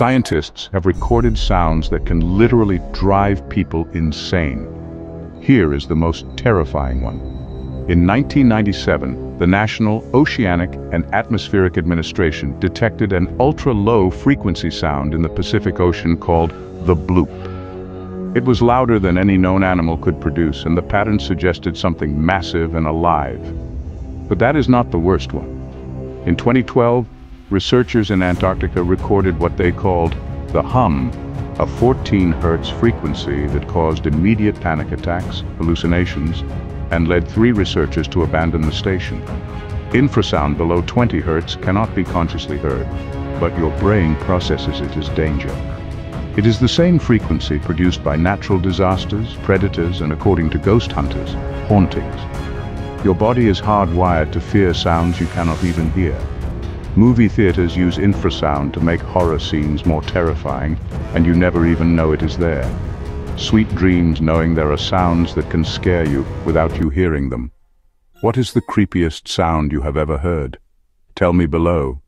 Scientists have recorded sounds that can literally drive people insane. Here is the most terrifying one. In 1997, the National Oceanic and Atmospheric Administration detected an ultra-low frequency sound in the Pacific Ocean called the bloop. It was louder than any known animal could produce, and the pattern suggested something massive and alive. But that is not the worst one. In 2012, researchers in Antarctica recorded what they called the hum, a 14 hertz frequency that caused immediate panic attacks, hallucinations, and led three researchers to abandon the station. Infrasound below 20 hertz cannot be consciously heard, but your brain processes it as danger. It is the same frequency produced by natural disasters, predators, and according to ghost hunters, hauntings. Your body is hardwired to fear sounds you cannot even hear. Movie theaters use infrasound to make horror scenes more terrifying, and you never even know it is there. Sweet dreams knowing there are sounds that can scare you without you hearing them. What is the creepiest sound you have ever heard? Tell me below.